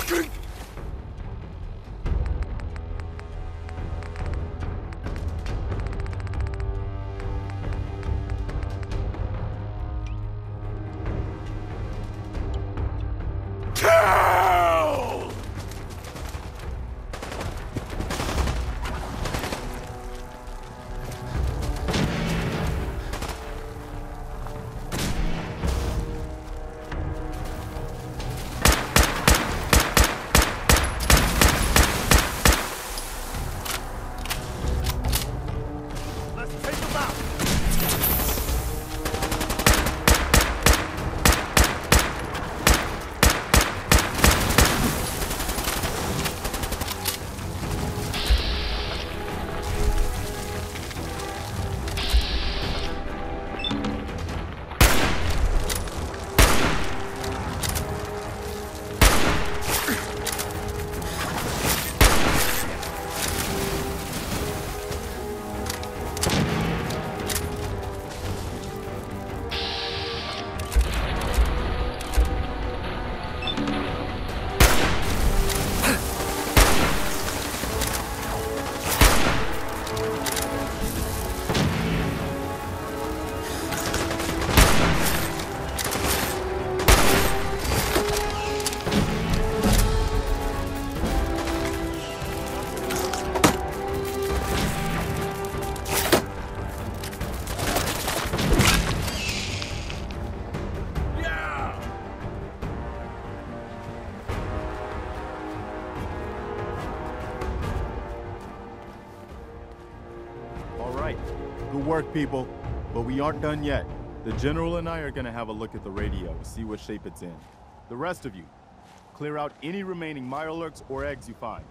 fucking... right. Good work, people. But we aren't done yet. The General and I are gonna have a look at the radio, see what shape it's in. The rest of you, clear out any remaining Mirelurks or eggs you find.